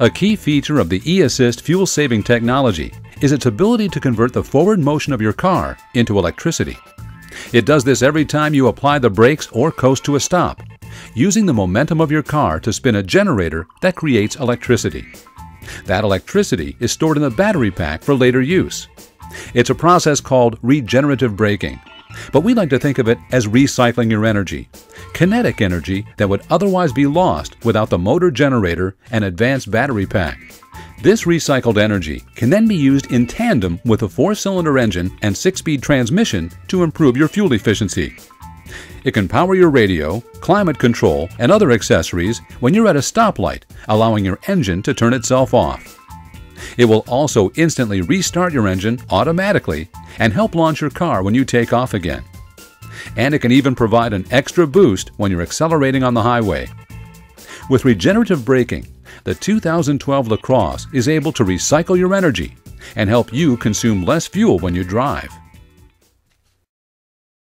A key feature of the e-assist fuel-saving technology is its ability to convert the forward motion of your car into electricity. It does this every time you apply the brakes or coast to a stop, using the momentum of your car to spin a generator that creates electricity. That electricity is stored in the battery pack for later use. It's a process called regenerative braking, but we like to think of it as recycling your energy, kinetic energy that would otherwise be lost without the motor generator and advanced battery pack. This recycled energy can then be used in tandem with a four-cylinder engine and six-speed transmission to improve your fuel efficiency. It can power your radio, climate control, and other accessories when you're at a stoplight, allowing your engine to turn itself off. It will also instantly restart your engine automatically and help launch your car when you take off again. And it can even provide an extra boost when you're accelerating on the highway. With regenerative braking, the 2012 LaCrosse is able to recycle your energy and help you consume less fuel when you drive.